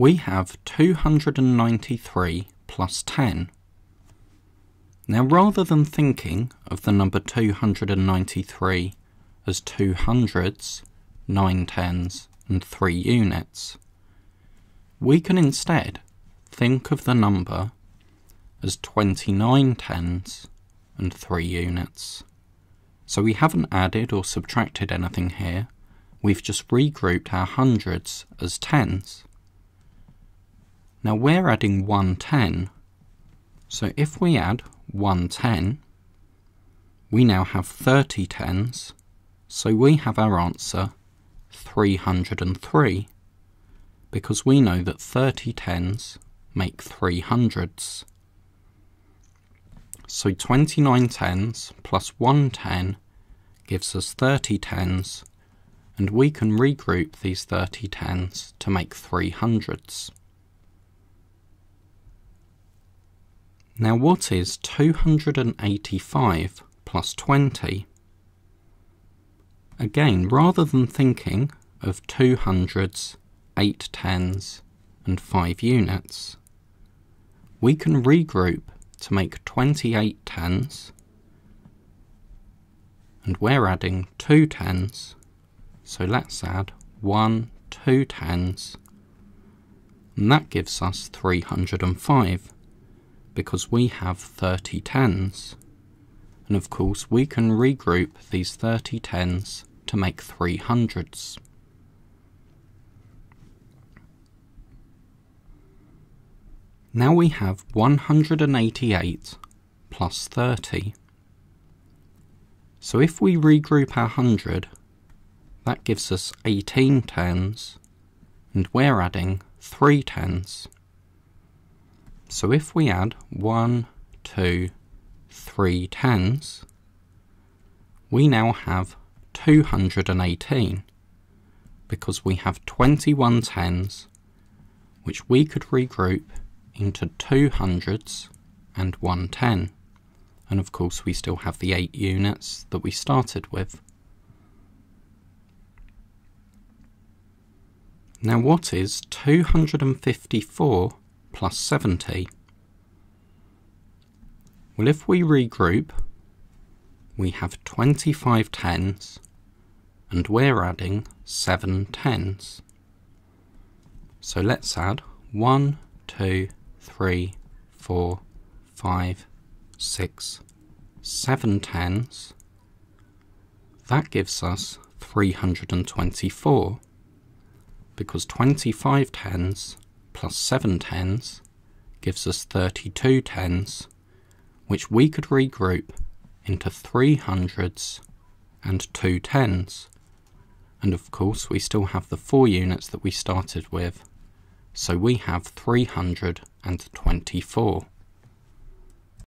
we have 293 plus 10. Now rather than thinking of the number 293 as two hundreds, nine tens, and three units, we can instead think of the number as 29 tens and three units. So we haven't added or subtracted anything here, we've just regrouped our hundreds as tens. Now we're adding 110, so if we add 110, we now have 30 tens, so we have our answer 303, because we know that 30 tens make 300s. So 29 tens plus 1 10 gives us 30 tens, and we can regroup these 30 tens to make 300s. Now what is 285 plus 20? Again, rather than thinking of two hundreds, eight tens, and five units, we can regroup to make 28 tens, and we're adding two tens, so let's add one, two tens, and that gives us 305 because we have 30 tens. And of course we can regroup these 30 tens to make 300s. Now we have 188 plus 30. So if we regroup our 100, that gives us 18 tens, and we're adding 3 tens. So if we add one, two, three tens, we now have 218 because we have 21 tens which we could regroup into two hundreds and one ten. And of course we still have the 8 units that we started with. Now what is 254 plus 70. Well, if we regroup, we have 25 tens, and we're adding 7 tens. So let's add 1, 2, 3, 4, 5, 6, 7 tens. That gives us 324, because 25 tens plus 7 tens gives us 32 tens, which we could regroup into 300s and 2 tens. And of course we still have the 4 units that we started with, so we have 324.